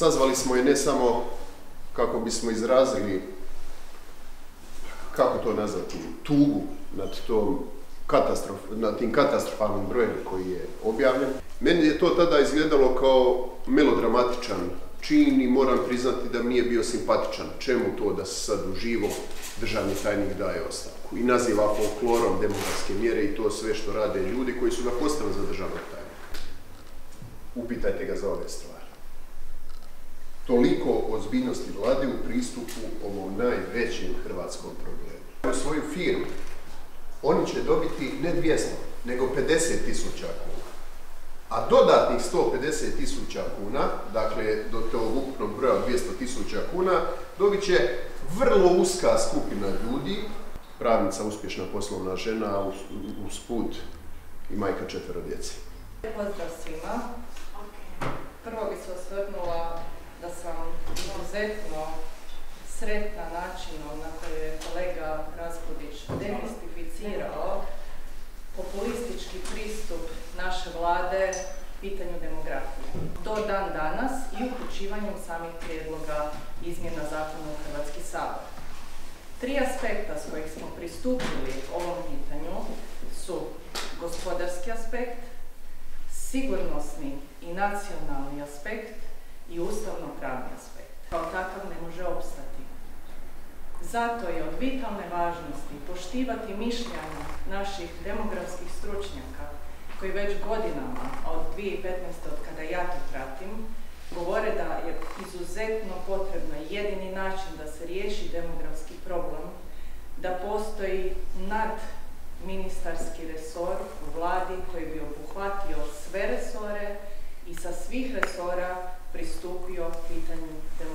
Sazvali smo je ne samo kako bismo izrazili, kako to nazvati, tugu nad, tom katastrof, nad tim katastrofalnim brojem koji je objavljen. Meni je to tada izgledalo kao melodramatičan čin i moram priznati da mi nije bio simpatičan. Čemu to da se sad uživo državni tajnik daje ostavku i naziva folklorom demografske mjere i to sve što rade ljudi koji su ga postavili za državnog tajnika. Upitajte ga za ove stvari. Toliko ozbiljnosti vlade u pristupu ovom najvećem hrvatskom problemu. U svoju firmu oni će dobiti ne 200, nego 50 tisuća kuna. A dodatnih 150 tisuća kuna, dakle do tog ukupnog broja 200 tisuća kuna, dobit će vrlo uska skupina ljudi, pravnica, uspješna poslovna žena, uz put i majka četvero djece. Pozdrav svima. Prvo bi se osvrnula da sam izuzetno sretna načinom na koji je kolega Raspudić demistificirao populistički pristup naše vlade pitanju demografije. Do dan danas i uključivanjem samih prijedloga izmjena zakona u Hrvatski sabor. Tri aspekta s kojih smo pristupili ovom pitanju su gospodarski aspekt, sigurnosni i nacionalni aspekt i ustavno-pravni aspekt. Kao takav ne može opstati. Zato je od vitalne važnosti poštivati mišljenja naših demografskih stručnjaka koji već godinama, a od 2015. od kada ja to pratim, govore da je izuzetno potrebno jedini način da se riješi demografski problem, da postoji nad ministarski resor u vladi koji bi obuhvatio sve resore i sa svih resora pristupio pitanju demografije.